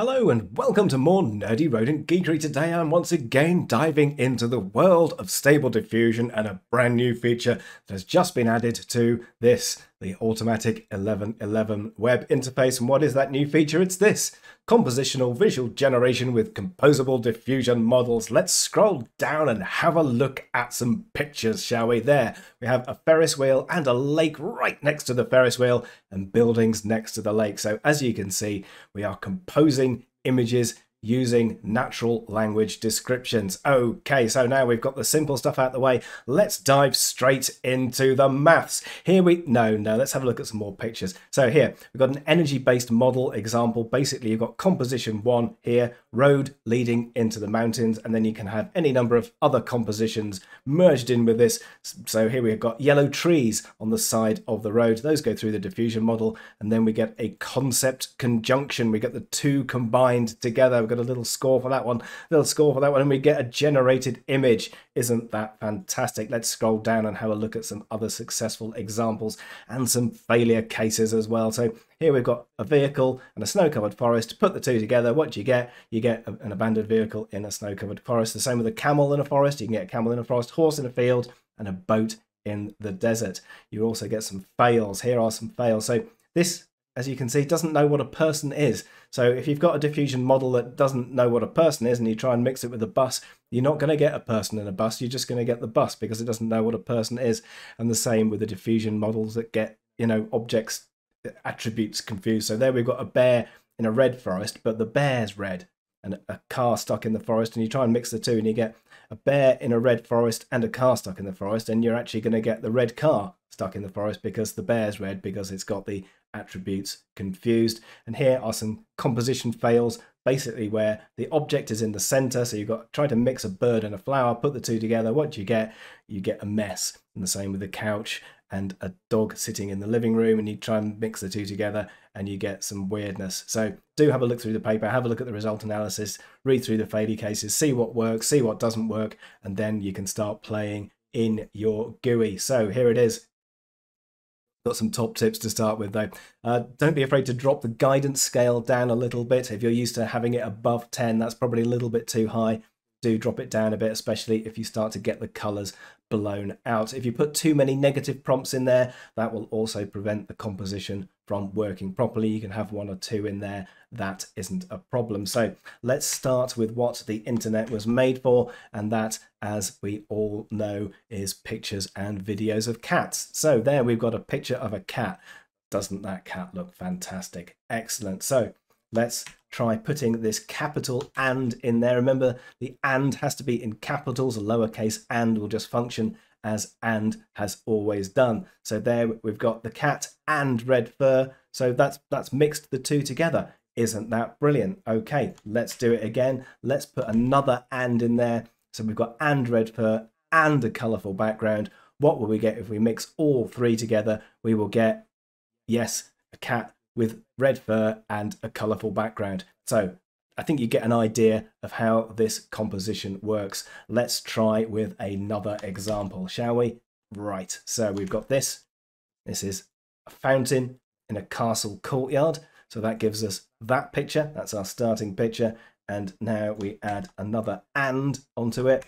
Hello and welcome to more Nerdy Rodent Geekery. Today I'm once again diving into the world of Stable Diffusion and a brand new feature that has just been added to this, the Automatic 1111 web interface. And what is that new feature? It's this, compositional visual generation with composable diffusion models. Let's scroll down and have a look at some pictures, shall we? There, we have a Ferris wheel and a lake right next to the Ferris wheel and buildings next to the lake. So as you can see, we are composing images using natural language descriptions. Okay, so now we've got the simple stuff out the way. Let's dive straight into the maths. Here we, no, no, let's have a look at some more pictures. So here, we've got an energy-based model example. Basically, you've got composition one here, road leading into the mountains, and then you can have any number of other compositions merged in with this. So here we've got yellow trees on the side of the road. Those go through the diffusion model, and then we get a concept conjunction. We get the two combined together We've got a little score for that one, little score for that one, and we get a generated image. Isn't that fantastic? Let's scroll down and have a look at some other successful examples and some failure cases as well. So here we've got a vehicle and a snow-covered forest. Put the two together, what do you get? You get an abandoned vehicle in a snow-covered forest. The same with a camel in a forest. You can get a camel in a forest, horse in a field, and a boat in the desert. You also get some fails. Here are some fails. So this as you can see, doesn't know what a person is. So if you've got a diffusion model that doesn't know what a person is and you try and mix it with a bus, you're not going to get a person in a bus. You're just going to get the bus because it doesn't know what a person is. And the same with the diffusion models that get, you know, objects, attributes confused. So there we've got a bear in a red forest, but the bear's red and a car stuck in the forest and you try and mix the two and you get a bear in a red forest and a car stuck in the forest and you're actually going to get the red car stuck in the forest because the bear's red because it's got the attributes confused. And here are some composition fails, basically where the object is in the center. So you've got try to mix a bird and a flower, put the two together. What do you get? You get a mess. And the same with the couch and a dog sitting in the living room and you try and mix the two together and you get some weirdness. So do have a look through the paper, have a look at the result analysis, read through the failure cases, see what works, see what doesn't work, and then you can start playing in your GUI. So here it is. Got some top tips to start with though. Uh, don't be afraid to drop the guidance scale down a little bit. If you're used to having it above 10, that's probably a little bit too high. Do drop it down a bit, especially if you start to get the colors blown out. If you put too many negative prompts in there, that will also prevent the composition from working properly. You can have one or two in there. That isn't a problem. So let's start with what the internet was made for. And that, as we all know, is pictures and videos of cats. So there we've got a picture of a cat. Doesn't that cat look fantastic? Excellent. So let's try putting this capital and in there. Remember, the and has to be in capitals. A lowercase and will just function as and has always done. So there we've got the cat and red fur. So that's that's mixed the two together. Isn't that brilliant? Okay, let's do it again. Let's put another and in there. So we've got and red fur and a colourful background. What will we get if we mix all three together? We will get, yes, a cat with red fur and a colourful background. So I think you get an idea of how this composition works. Let's try with another example, shall we? Right, so we've got this. This is a fountain in a castle courtyard. So that gives us that picture. That's our starting picture. And now we add another and onto it.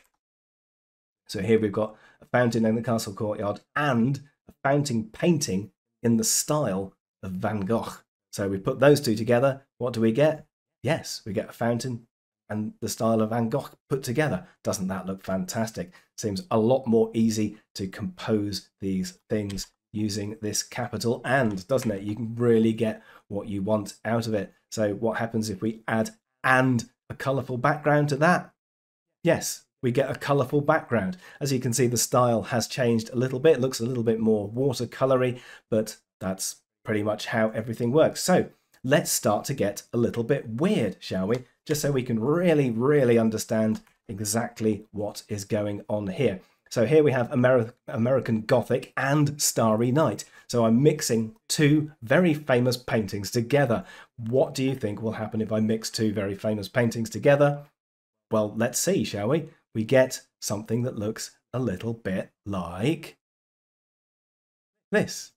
So here we've got a fountain in the castle courtyard and a fountain painting in the style of Van Gogh. So we put those two together. What do we get? Yes, we get a fountain and the style of Van Gogh put together. Doesn't that look fantastic? Seems a lot more easy to compose these things using this capital and, doesn't it? You can really get what you want out of it. So what happens if we add and a colourful background to that? Yes, we get a colourful background. As you can see, the style has changed a little bit. It looks a little bit more watercolory, but that's pretty much how everything works. So let's start to get a little bit weird, shall we? Just so we can really, really understand exactly what is going on here. So here we have Ameri American Gothic and Starry Night. So I'm mixing two very famous paintings together. What do you think will happen if I mix two very famous paintings together? Well, let's see, shall we? We get something that looks a little bit like this.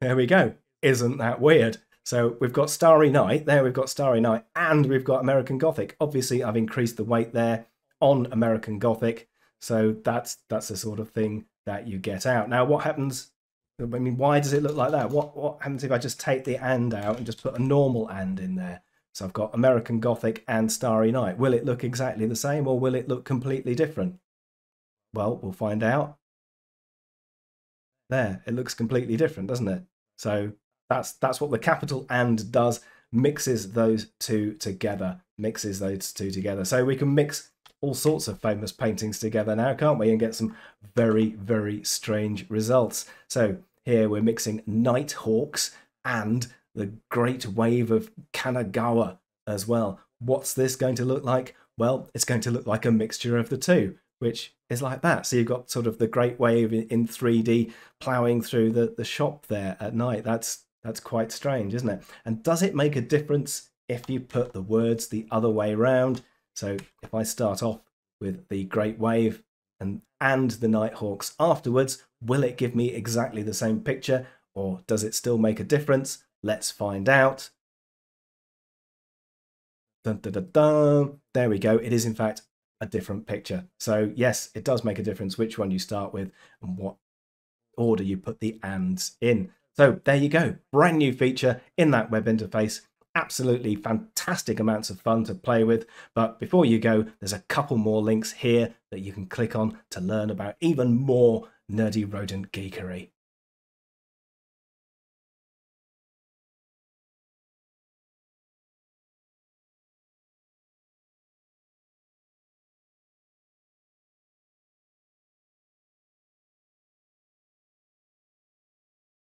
There we go. Isn't that weird? So we've got Starry Night, there we've got Starry Night, and we've got American Gothic. Obviously, I've increased the weight there on American Gothic, so that's that's the sort of thing that you get out. Now, what happens? I mean, why does it look like that? What what happens if I just take the and out and just put a normal and in there? So I've got American Gothic and Starry Night. Will it look exactly the same or will it look completely different? Well, we'll find out. There, it looks completely different, doesn't it? So that's that's what the capital and does mixes those two together mixes those two together. So we can mix all sorts of famous paintings together now can't we and get some very very strange results. So here we're mixing night hawks and the great wave of kanagawa as well. What's this going to look like? Well it's going to look like a mixture of the two which is like that so you've got sort of the great wave in 3d plowing through the, the shop there at night that's that's quite strange, isn't it? And does it make a difference if you put the words the other way round? So if I start off with the Great Wave and and the Nighthawks afterwards, will it give me exactly the same picture or does it still make a difference? Let's find out. Dun, dun, dun. There we go. It is in fact a different picture. So yes, it does make a difference which one you start with and what order you put the ands in. So there you go, brand new feature in that web interface. Absolutely fantastic amounts of fun to play with. But before you go, there's a couple more links here that you can click on to learn about even more nerdy rodent geekery.